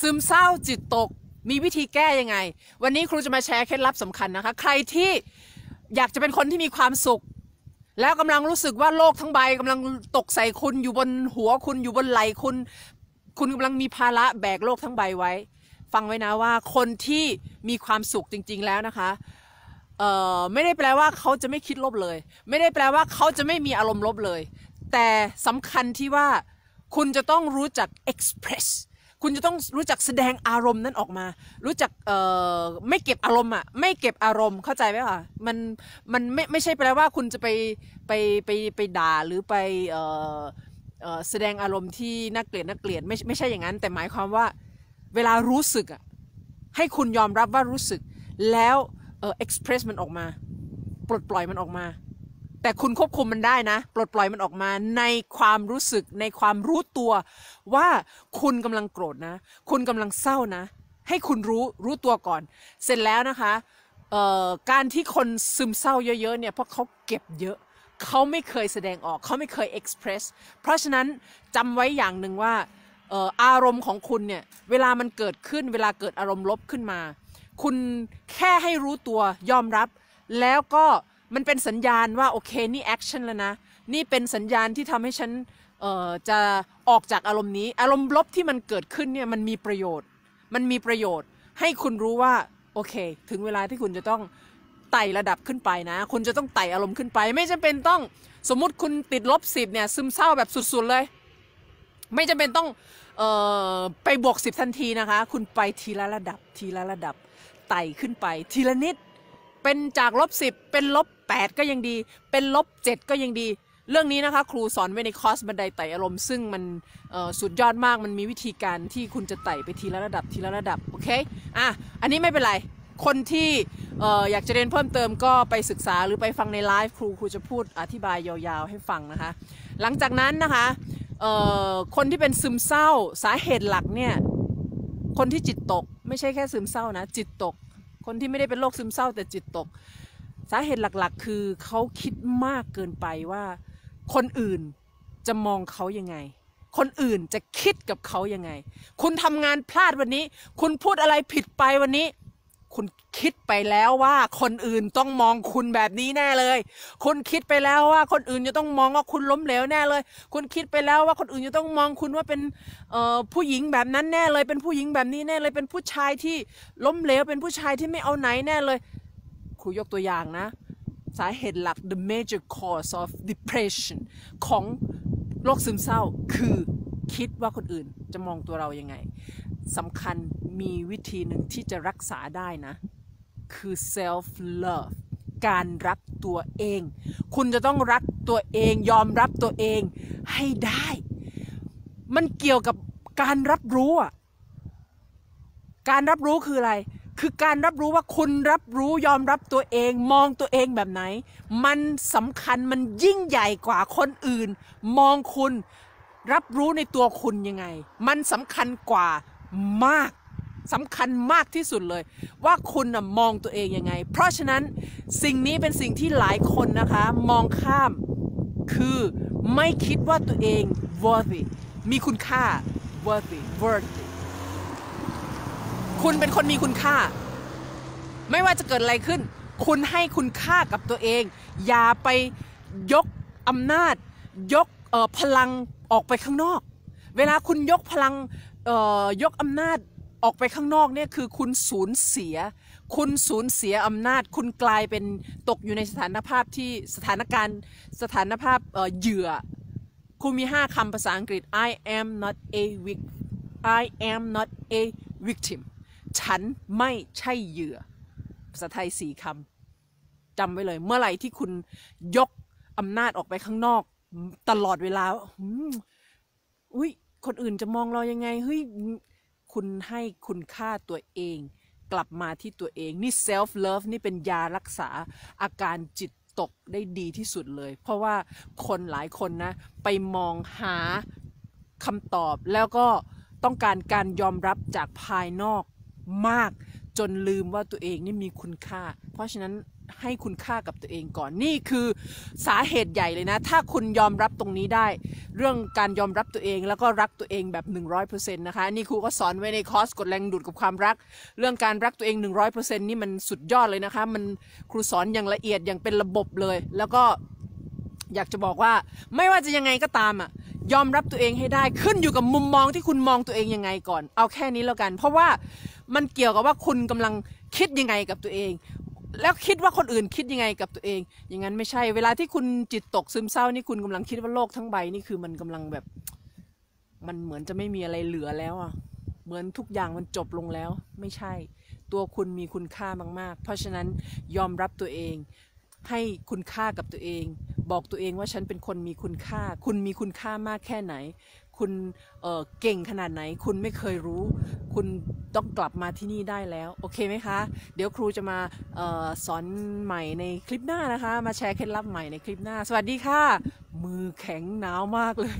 ซึมเศร้าจิตตกมีวิธีแก้ยังไง วันนี้ครูจะมาแชร์เคล็ดลับสำคัญนะคะ ใครที่อยากจะเป็นคนที่มีความสุข แล้วกำลังรู้สึกว่าโลกทั้งใบกำลังตกใส่คุณอยู่บนหัวคุณอยู่บนไหล่คุณ คุณกำลังมีภาระแบกโลกทั้งใบไว้ ฟังไว้นะว่าคนที่มีความสุขจริง ๆแล้วนะคะเอ่อไม่ได้แปลว่าเขาจะไม่คิดลบเลย ไม่ได้แปลว่าเขาจะไม่มีอารมณ์ลบเลย แต่สำคัญที่ว่าคุณจะต้องรู้จัก express คุณจะต้องรู้จักแสดงอารมณ์นั้นออกมา รู้จักเอ่อไม่เก็บอารมณ์อะไม่เก็บอารมณ์เข้าใจไหมคะมันมันไม่ไม่ใช่แปลว่าคุณจะไปไปไปไปด่าหรือไปเอ่อเอ่อแสดงอารมณ์ที่น่าเกลียดน่าเกลียดไม่ไม่ใช่อย่างนั้น แต่หมายความว่าเวลารู้สึกอะให้คุณยอมรับว่ารู้สึกแล้วเอ่อ express มันออกมา ปลดปล่อยมันออกมา แต่คุณควบคุมมันได้นะ ปลดปล่อยมันออกมาในความรู้สึกในความรู้ตัว ว่าคุณกำลังโกรธนะ คุณกำลังเศร้านะ ให้คุณรู้รู้ตัวก่อน เสร็จแล้วนะคะการที่คนซึมเศร้าเยอะๆเนี่ยเพราะเขาเก็บเยอะเขาไม่เคยแสดงออกเขาไม่เคย express เพราะฉะนั้นจำไว้อย่างหนึ่งว่าอารมณ์ของคุณเนี่ยเวลามันเกิดขึ้นเวลาเกิดอารมณ์ลบขึ้นมา คุณแค่ให้รู้ตัวยอมรับ แล้วก็ มันเป็นสัญญาณว่าโอเคนี่ action แล้วนะ นี่เป็นสัญญาณที่ทำให้ฉันเอ่อจะออกจากอารมณ์นี้ อารมณ์ลบที่มันเกิดขึ้นเนี่ยมันมีประโยชน์ มันมีประโยชน์ ให้คุณรู้ว่าโอเค ถึงเวลาที่คุณจะต้องไต่ระดับขึ้นไปนะ คุณจะต้องไต่อารมณ์ขึ้นไป ไม่จำเป็นต้องสมมุติคุณติดลบสิบเนี่ยซึมเศร้าแบบสุดๆเลย ไม่จำเป็นต้องเอ่อไปบวกสิบทันทีนะคะ คุณไปทีละระดับทีละระดับไต่ขึ้นไปทีละนิดเป็นจากลบสิบเป็นลบ แปดก็ยังดี เป็นลบเจ็ดก็ยังดี เรื่องนี้นะคะ ครูสอนไว้ในคอร์สบันไดไต่อารมณ์ ซึ่งมันสุดยอดมากมันมีวิธีการที่คุณจะไต่ไปทีละระดับทีละระดับ โอเคอะอันนี้ไม่เป็นไรคนที่ออยากจะเรียนเพิ่มเติมก็ไปศึกษาหรือไปฟังในไลฟ์ครูครูจะพูดอธิบายยาวๆให้ฟังนะคะ หลังจากนั้นนะคะคนที่เป็นซึมเศร้าสาเหตุหลักเนี่ยคนที่จิตตก ไม่ใช่แค่ซึมเศร้านะจิตตก คนที่ไม่ได้เป็นโรคซึมเศร้าแต่จิตตก สาเหตุหลักๆ คือเขาคิดมากเกินไปว่า คนอื่นจะมองเขายังไง คนอื่นจะคิดกับเขายังไง คุณทำงานพลาดวันนี้ คุณพูดอะไรผิดไปวันนี้ คุณคิดไปแล้วว่าคนอื่นต้องมองคุณแบบนี้แน่เลย คุณคิดไปแล้วว่าคนอื่นจะต้องมองว่าคุณล้มเหลวแน่เลย คุณคิดไปแล้วว่าคนอื่นจะต้องมองคุณว่าเป็นผู้หญิงแบบนั้นแน่เลย เป็นผู้หญิงแบบนี้แน่เลย เป็นผู้ชายที่ล้มเหลว เป็นผู้ชายที่ไม่เอาไหนแน่เลย รูยกตัวอย่างนะ สาเหตุหลัก the major cause of depression ของโรคซึมเศร้าคือคิดว่าคนอื่นจะมองตัวเรายังไงสำคัญมีวิธีหนึ่งที่จะรักษาได้นะ คือ self love การรักตัวเอง คุณจะต้องรักตัวเองยอมรับตัวเองให้ได้ มันเกี่ยวกับการรับรู้อะการรับรู้คืออะไร คือการรับรู้ว่าคุณรับรู้ยอมรับตัวเองมองตัวเองแบบไหน มันสำคัญมันยิ่งใหญ่กว่าคนอื่น มองคุณรับรู้ในตัวคุณยังไง มันสำคัญกว่ามากสำคัญมากที่สุดเลย ว่าคุณนะมองตัวเองยังไง เพราะฉะนั้นสิ่งนี้เป็นสิ่งที่หลายคนนะคะ มองข้ามคือไม่คิดว่าตัวเอง worthy มีคุณค่า worthy worthy คุณเป็นคนมีคุณค่า ไม่ว่าจะเกิดอะไรขึ้น คุณให้คุณค่ากับตัวเอง อย่าไปยกอำนาจ ยกพลังออกไปข้างนอก เวลาคุณยกพลังยกอำนาจออกไปข้างนอกเนี่ยคือคุณสูญเสีย คุณสูญเสียอำนาจ คุณกลายเป็นตกอยู่ในสถานภาพที่สถานการณ์สถานภาพเเหยื่อ คุณมี 5คำภาษาอังกฤษ I am not a victim I am not a victim ฉันไม่ใช่เหยื่อ ภาษาไทยสี่คำจำไว้เลย เมื่อไหร่ที่คุณยกอำนาจออกไปข้างนอก ตลอดเวลาอุ้ยคนอื่นจะมองเรายังไงเฮ้ยคุณให้คุณค่าตัวเอง กลับมาที่ตัวเอง นี่ self love นี่เป็นยารักษาอาการจิตตกได้ดีที่สุดเลย เพราะว่าคนหลายคนนะ ไปมองหาคำตอบแล้วก็ต้องการการยอมรับจากภายนอก มาก จนลืมว่าตัวเองนี่มีคุณค่า เพราะฉะนั้นให้คุณค่ากับตัวเองก่อนนี่คือสาเหตุใหญ่เลยนะ ถ้าคุณยอมรับตรงนี้ได้ เรื่องการยอมรับตัวเองแล้วก็รักตัวเองแบบ 100%นะคะอันนี่ครูก็สอนไว้ในคอร์สกดแรงดูดกับความรัก เรื่องการรักตัวเอง 100%นี่มันสุดยอดเลยนะคะ มันครูสอนอย่างละเอียดอย่างเป็นระบบเลย แล้วก็อยากจะบอกว่าไม่ว่าจะยังไงก็ตามอะ ยอมรับตัวเองให้ได้ขึ้นอยู่กับมุมมองที่คุณมองตัวเองยังไงก่อน เอาแค่นี้แล้วกัน เพราะว่ามันเกี่ยวกับว่าคุณกำลังคิดยังไงกับตัวเอง แล้วคิดว่าคนอื่นคิดยังไงกับตัวเอง อย่างนั้นไม่ใช่ เวลาที่คุณจิตตกซึมเศร้านี่คุณกำลังคิดว่าโลกทั้งใบนี่คือมันกำลังแบบ มันเหมือนจะไม่มีอะไรเหลือแล้วอะเหมือนทุกอย่างมันจบลงแล้ว ไม่ใช่ ตัวคุณมีคุณค่ามาก ๆ เพราะฉะนั้นยอมรับตัวเอง ให้คุณค่ากับตัวเอง บอกตัวเองว่าฉันเป็นคนมีคุณค่า คุณมีคุณค่ามากแค่ไหน คุณเเก่งขนาดไหน คุณไม่เคยรู้ คุณต้องกลับมาที่นี่ได้แล้ว โอเคไหมคะ เดี๋ยวครูจะมาออสอนใหม่ในคลิปหน้านะคะ มาแชร์เคล็ดลับใหม่ในคลิปหน้า สวัสดีค่ะ มือแข็งหนาวมากเลย